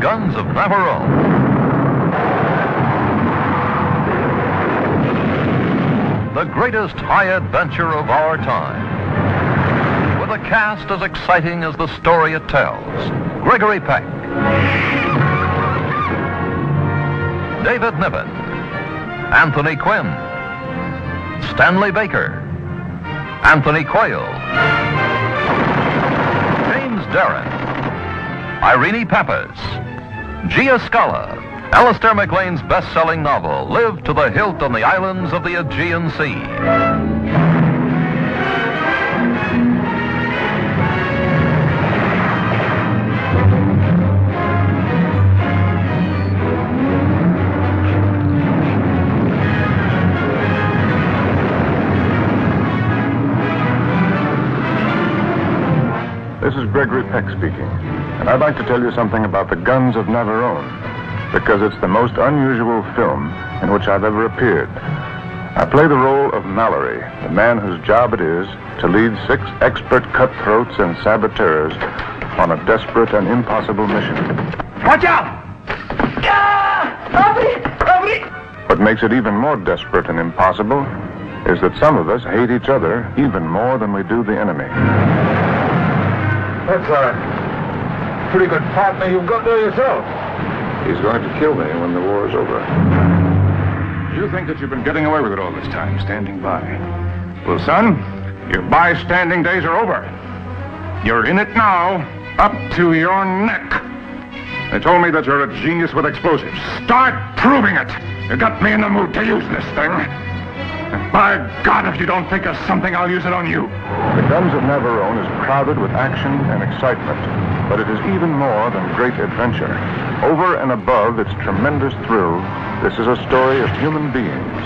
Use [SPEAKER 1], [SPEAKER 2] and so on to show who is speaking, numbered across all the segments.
[SPEAKER 1] Guns of Navarone. The greatest high adventure of our time. With a cast as exciting as the story it tells. Gregory Peck. David Niven. Anthony Quinn. Stanley Baker. Anthony Quayle. James Darren. Irene Papas. Gia Scala. Alistair MacLean's best-selling novel, Live to the Hilt on the Islands of the Aegean Sea.
[SPEAKER 2] This is Gregory Peck speaking, and I'd like to tell you something about the Guns of Navarone, because it's the most unusual film in which I've ever appeared. I play the role of Mallory, the man whose job it is to lead six expert cutthroats and saboteurs on a desperate and impossible mission.
[SPEAKER 3] Watch out!
[SPEAKER 2] What makes it even more desperate and impossible is that some of us hate each other even more than we do the enemy.
[SPEAKER 3] That's a pretty good partner you've got there yourself.
[SPEAKER 2] He's going to kill me when the war is over.
[SPEAKER 4] You think that you've been getting away with it all this time, standing by. Well, son, your bystanding days are over. You're in it now, up to your neck. They told me that you're a genius with explosives. Start proving it. You got me in the mood to use this thing. And by God, if you don't think of something, I'll use it on you.
[SPEAKER 2] The Guns of Navarone is crowded with action and excitement, but it is even more than great adventure. Over and above its tremendous thrill, this is a story of human beings,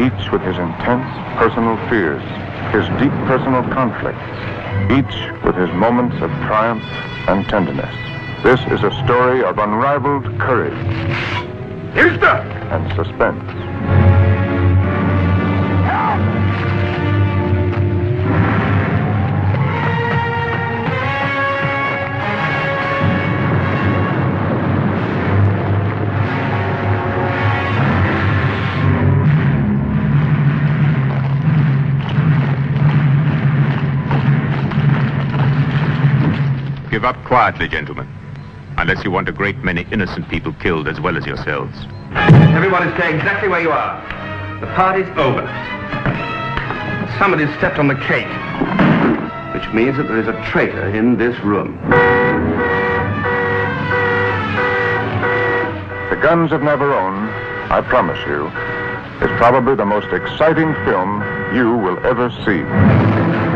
[SPEAKER 2] each with his intense personal fears, his deep personal conflicts, each with his moments of triumph and tenderness. This is a story of unrivaled courage
[SPEAKER 4] the...
[SPEAKER 2] and suspense.
[SPEAKER 5] Give up quietly, gentlemen. Unless you want a great many innocent people killed as well as yourselves.
[SPEAKER 3] Everybody stay exactly where you are. The party's over. Somebody stepped on the cake. Which means that there is a traitor in this room.
[SPEAKER 2] The Guns of Navarone, I promise you, is probably the most exciting film you will ever see.